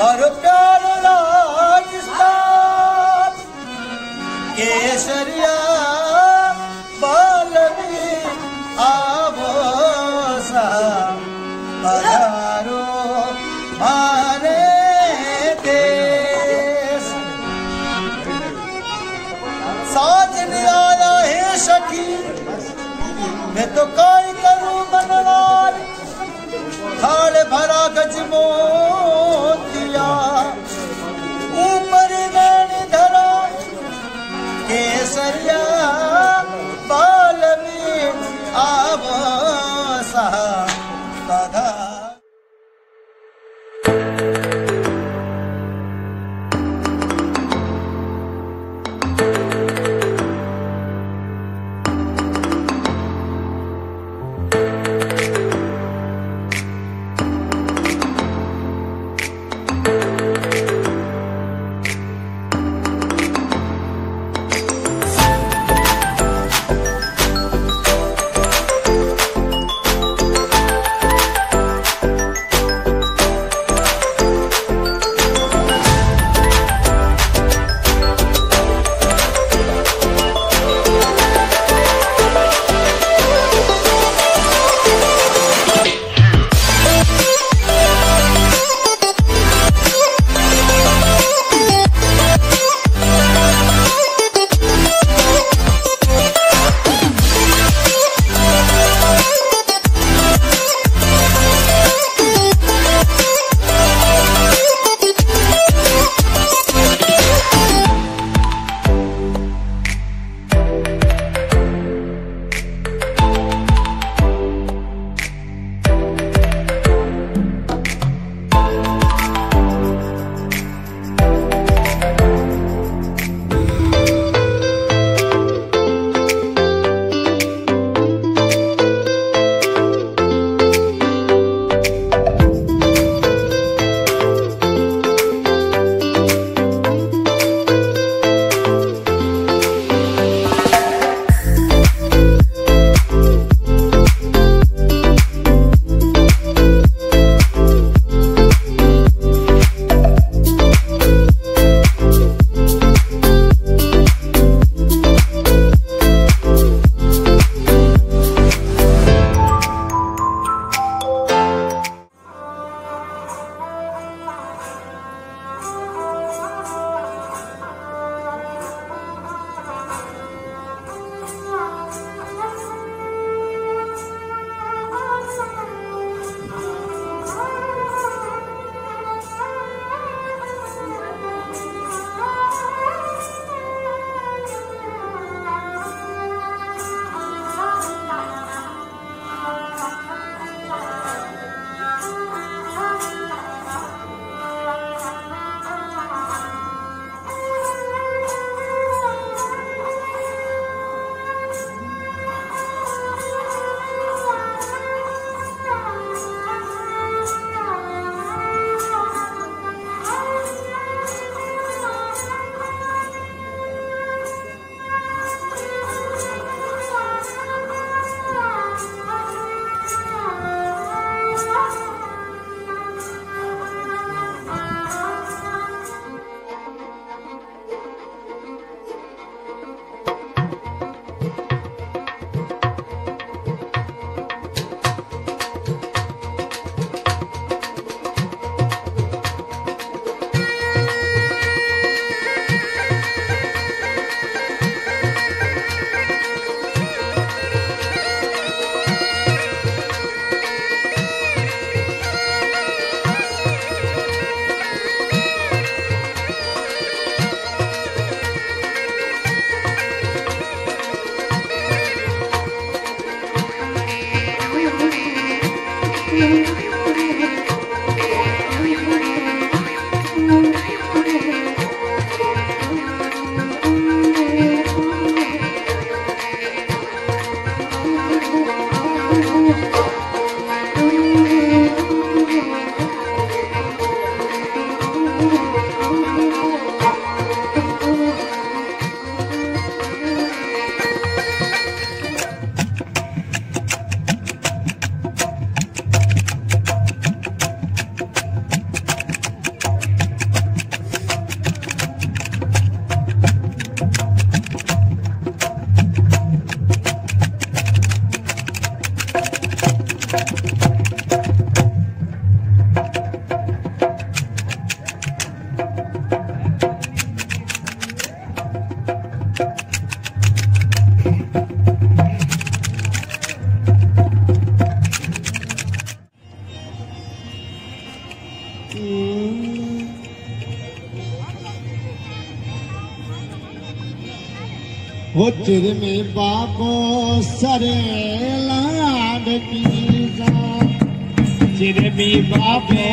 और प्यार राजस्थान। केसरिया बालवी आवो सा पधारो मारे देश। साजन आया है सखी। मैं तो काय करूं मनवार थाल भरा गज you. हो चिर में बाबो सरे लाड जा चिर में बाबे